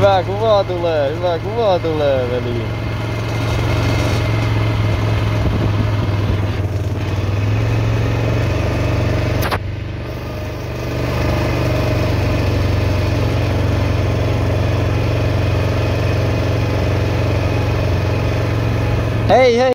Hyvä kuva tulee, hyvä kuva tulee veli. hey hey